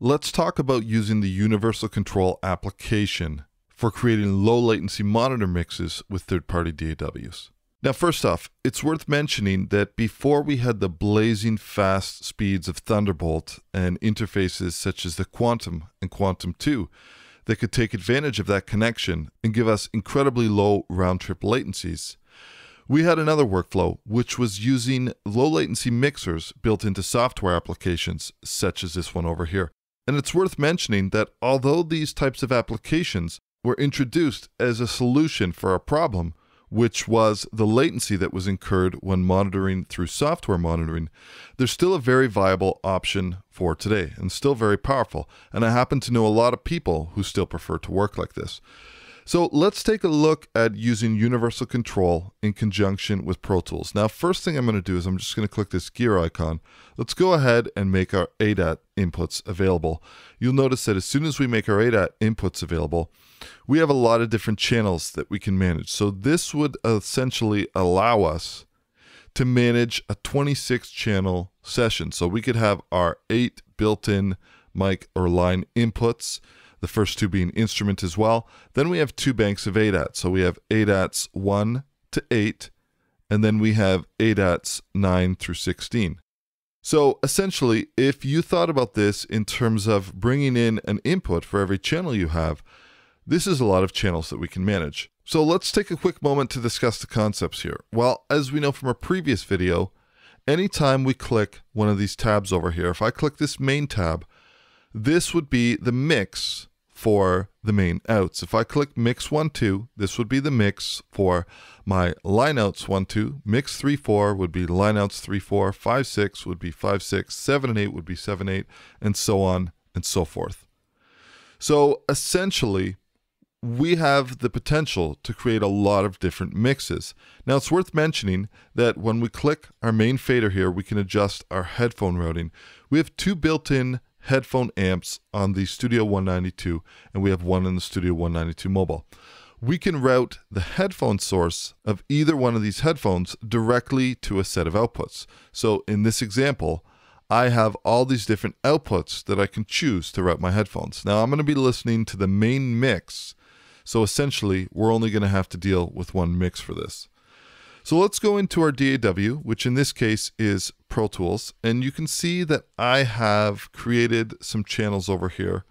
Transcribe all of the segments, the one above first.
let's talk about using the Universal Control application for creating low latency monitor mixes with third party DAWs. Now, first off, it's worth mentioning that before we had the blazing fast speeds of Thunderbolt and interfaces such as the Quantum and Quantum 2 that could take advantage of that connection and give us incredibly low round trip latencies, we had another workflow which was using low latency mixers built into software applications such as this one over here. And it's worth mentioning that although these types of applications were introduced as a solution for a problem, which was the latency that was incurred when monitoring through software monitoring, there's still a very viable option for today and still very powerful. And I happen to know a lot of people who still prefer to work like this. So let's take a look at using universal control in conjunction with Pro Tools. Now, first thing I'm going to do is I'm just going to click this gear icon. Let's go ahead and make our ADAT inputs available. You'll notice that as soon as we make our ADAT inputs available, we have a lot of different channels that we can manage. So this would essentially allow us to manage a 26 channel session. So we could have our eight built-in mic or line inputs the first two being instrument as well. Then we have two banks of ADATs. So we have ADATs 1 to 8, and then we have ADATs 9 through 16. So essentially, if you thought about this in terms of bringing in an input for every channel you have, this is a lot of channels that we can manage. So let's take a quick moment to discuss the concepts here. Well, as we know from our previous video, anytime we click one of these tabs over here, if I click this main tab, this would be the mix for the main outs. If I click mix 1 2, this would be the mix for my line outs 1 2. Mix 3 4 would be line outs 3 4. 5 6 would be 5 6. 7 and 8 would be 7 8, and so on and so forth. So essentially, we have the potential to create a lot of different mixes. Now, it's worth mentioning that when we click our main fader here, we can adjust our headphone routing. We have two built in headphone amps on the Studio 192, and we have one in the Studio 192 mobile. We can route the headphone source of either one of these headphones directly to a set of outputs. So in this example, I have all these different outputs that I can choose to route my headphones. Now I'm going to be listening to the main mix. So essentially, we're only going to have to deal with one mix for this. So let's go into our DAW, which in this case is Pro Tools, and you can see that I have created some channels over here.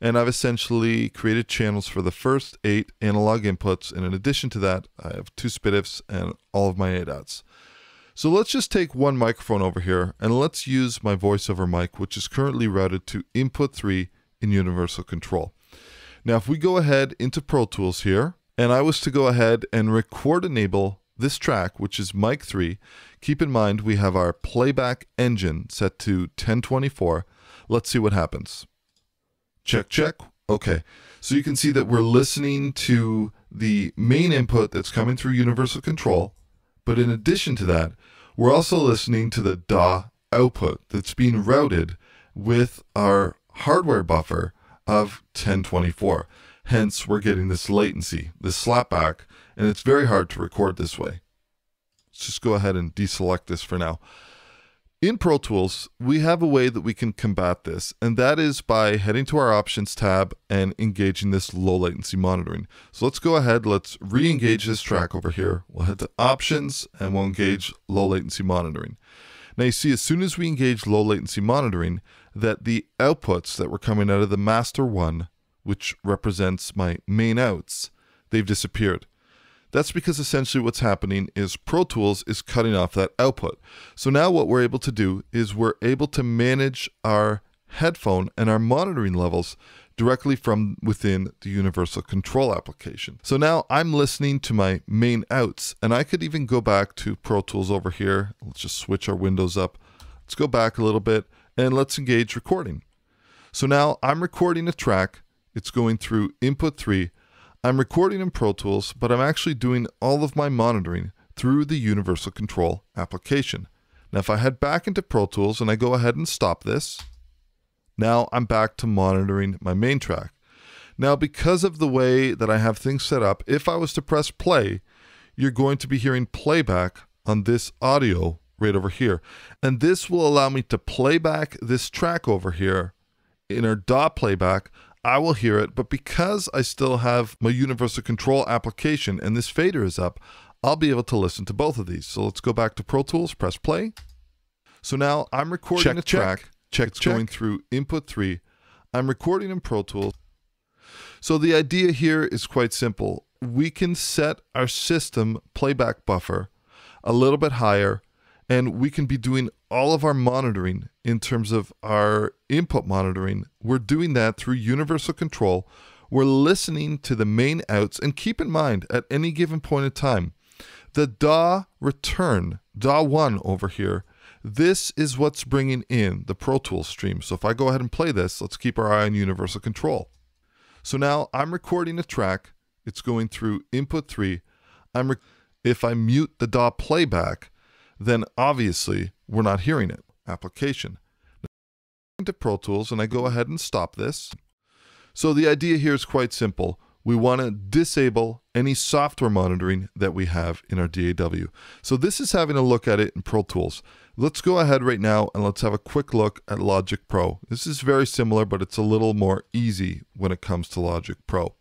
And I've essentially created channels for the first eight analog inputs. And in addition to that, I have two SPDIFs and all of my ADATs. So let's just take one microphone over here and let's use my voiceover mic, which is currently routed to input 3 in Universal Control. Now, if we go ahead into Pro Tools here, and I was to go ahead and record enable this track, which is mic 3, keep in mind we have our playback engine set to 1024. Let's see what happens. Check, check. Okay. So you can see that we're listening to the main input that's coming through universal control. But in addition to that, we're also listening to the DAW output that's being routed with our hardware buffer of 1024. Hence, we're getting this latency, this slapback, and it's very hard to record this way. Just go ahead and deselect this for now. In Pro Tools, we have a way that we can combat this, and that is by heading to our Options tab and engaging this low latency monitoring. So let's go ahead, let's re-engage this track over here. We'll head to Options, and we'll engage low latency monitoring. Now you see, as soon as we engage low latency monitoring, that the outputs that were coming out of the master one, which represents my main outs, they've disappeared. That's because essentially what's happening is Pro Tools is cutting off that output. So now what we're able to do is we're able to manage our headphone and our monitoring levels directly from within the Universal Control application. So now I'm listening to my main outs, and I could even go back to Pro Tools over here. Let's just switch our windows up. Let's go back a little bit and let's engage recording. So now I'm recording a track. It's going through input 3 I'm recording in Pro Tools, but I'm actually doing all of my monitoring through the Universal Control application. Now, if I head back into Pro Tools and I go ahead and stop this, now I'm back to monitoring my main track. Now, because of the way that I have things set up, if I was to press play, you're going to be hearing playback on this audio right over here. And this will allow me to play back this track over here in our DAW playback, I will hear it, but because I still have my universal control application and this fader is up, I'll be able to listen to both of these. So let's go back to Pro Tools, press play. So now I'm recording Check, a check. track. Check, it's check. going through input three. I'm recording in Pro Tools. So the idea here is quite simple. We can set our system playback buffer a little bit higher, and we can be doing all of our monitoring in terms of our input monitoring. We're doing that through universal control. We're listening to the main outs, and keep in mind at any given point in time, the DAW return, DAW 1 over here, this is what's bringing in the Pro Tools stream. So if I go ahead and play this, let's keep our eye on universal control. So now I'm recording a track. It's going through input 3. I'm if I mute the DAW playback, then obviously we're not hearing it. Application. Into Pro Tools and I go ahead and stop this. So the idea here is quite simple. We want to disable any software monitoring that we have in our DAW. So this is having a look at it in Pro Tools. Let's go ahead right now and let's have a quick look at Logic Pro. This is very similar, but it's a little more easy when it comes to Logic Pro.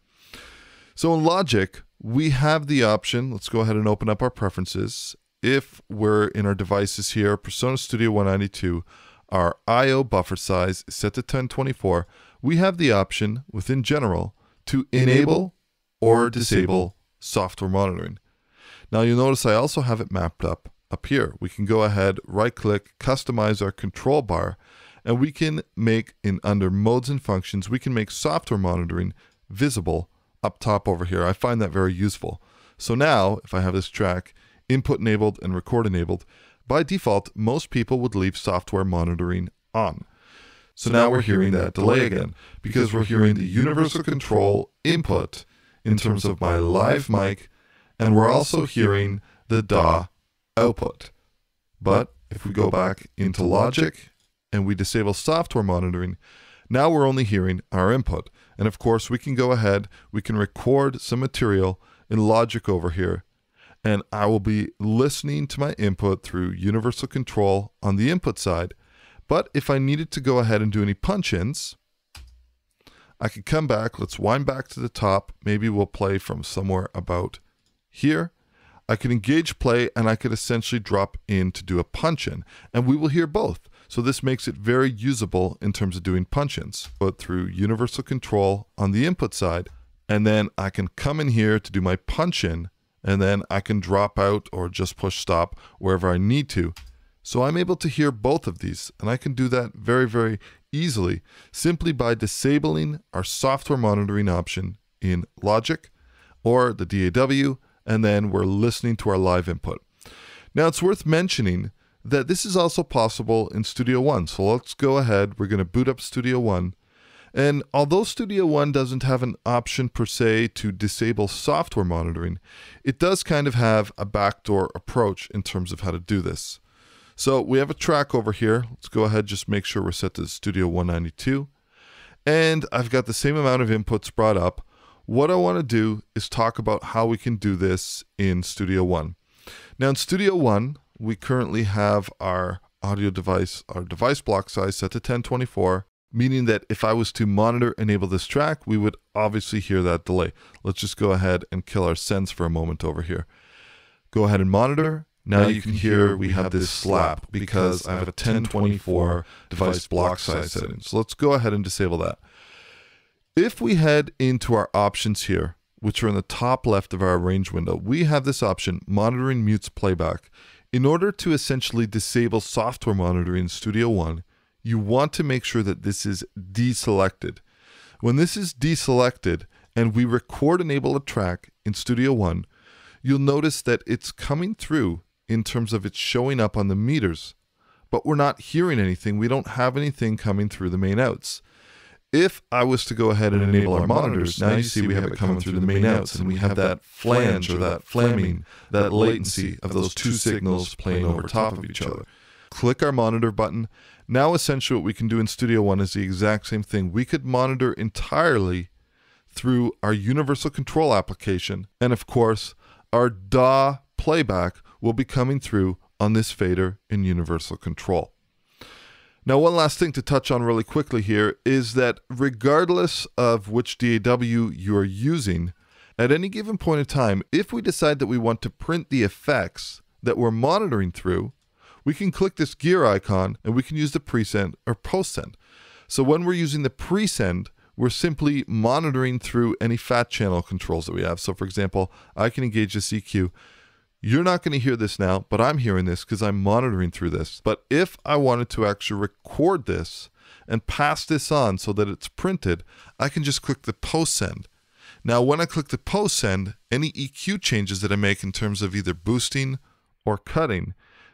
So in Logic, we have the option, let's go ahead and open up our preferences. If we're in our devices here, PreSonus Studio 192, our I.O. buffer size is set to 1024, we have the option within General to enable or disable software monitoring. Now you'll notice I also have it mapped up up here. We can go ahead, right click, customize our control bar, and we can make in under modes and functions, we can make software monitoring visible up top over here. I find that very useful. So now if I have this track input enabled and record enabled, by default, most people would leave software monitoring on. So now we're hearing that delay again because we're hearing the universal control input in terms of my live mic, and we're also hearing the DAW output. But if we go back into Logic and we disable software monitoring, now we're only hearing our input. And of course, we can go ahead, we can record some material in Logic over here, and I will be listening to my input through universal control on the input side. But if I needed to go ahead and do any punch ins, I could come back. Let's wind back to the top. Maybe we'll play from somewhere about here. I could engage play and I could essentially drop in to do a punch in, and we will hear both. So this makes it very usable in terms of doing punch ins, but through universal control on the input side. And then I can come in here to do my punch in, and then I can drop out or just push stop wherever I need to. So I'm able to hear both of these, and I can do that very, very easily simply by disabling our software monitoring option in Logic or the DAW, and then we're listening to our live input. Now it's worth mentioning that this is also possible in Studio One. So let's go ahead. We're going to boot up Studio One. And although Studio One doesn't have an option per se to disable software monitoring, it does kind of have a backdoor approach in terms of how to do this. So we have a track over here. Let's go ahead, just make sure we're set to Studio 192. And I've got the same amount of inputs brought up. What I want to do is talk about how we can do this in Studio One. Now in Studio One, we currently have our audio device, our device block size set to 1024, meaning that if I was to monitor enable this track, we would obviously hear that delay. Let's just go ahead and kill our sends for a moment over here. Go ahead and monitor. Now you can hear we have this slap because I have a 1024 device block size setting. So let's go ahead and disable that. If we head into our options here, which are in the top left of our arrange window, we have this option, monitoring mutes playback. In order to essentially disable software monitoring in Studio One, you want to make sure that this is deselected. When this is deselected and we record enable a track in Studio One, you'll notice that it's coming through in terms of it's showing up on the meters, but we're not hearing anything. We don't have anything coming through the main outs. If I was to go ahead and enable our monitors, now you see we have it coming through the main outs and we have that flange or that flaming, that latency of those two signals playing over top of each other. Click our monitor button. Now essentially what we can do in Studio One is the exact same thing. We could monitor entirely through our universal control application. And of course, our DAW playback will be coming through on this fader in universal control. Now, one last thing to touch on really quickly here is that regardless of which DAW you are using, at any given point in time, if we decide that we want to print the effects that we're monitoring through, we can click this gear icon and we can use the presend or postsend. So when we're using the presend, we're simply monitoring through any fat channel controls that we have. So for example, I can engage the EQ. You're not going to hear this now, but I'm hearing this because I'm monitoring through this. But if I wanted to actually record this and pass this on so that it's printed, I can just click the post send. Now, when I click the post send, any EQ changes that I make in terms of either boosting or cutting,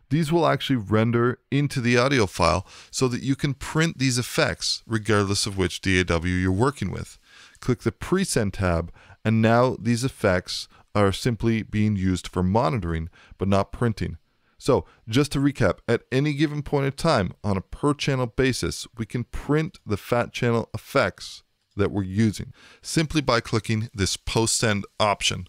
these will actually render into the audio file so that you can print these effects regardless of which DAW you're working with. Click the Presend tab, and now these effects are simply being used for monitoring but not printing. So, just to recap, at any given point in time on a per channel basis, we can print the fat channel effects that we're using simply by clicking this post send option.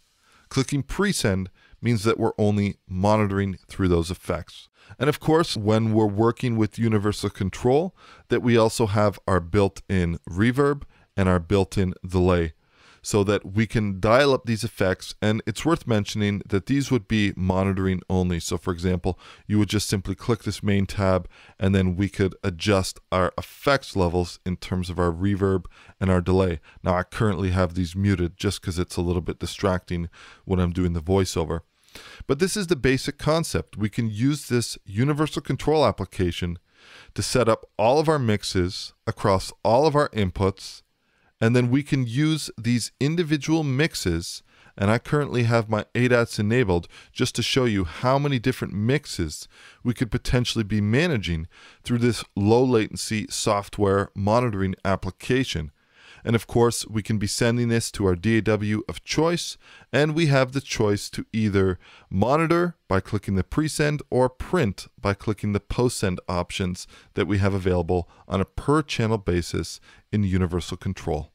Clicking presend means that we're only monitoring through those effects. And of course, when we're working with universal control, that we also have our built-in reverb and our built-in delay so that we can dial up these effects. And it's worth mentioning that these would be monitoring only. So, for example, you would just simply click this main tab, and then we could adjust our effects levels in terms of our reverb and our delay. Now, I currently have these muted just because it's a little bit distracting when I'm doing the voiceover. But this is the basic concept. We can use this universal control application to set up all of our mixes across all of our inputs and then we can use these individual mixes and I currently have my ADATs enabled just to show you how many different mixes we could potentially be managing through this low latency software monitoring application. And of course, we can be sending this to our DAW of choice, and we have the choice to either monitor by clicking the presend or print by clicking the postsend options that we have available on a per channel basis in Universal Control.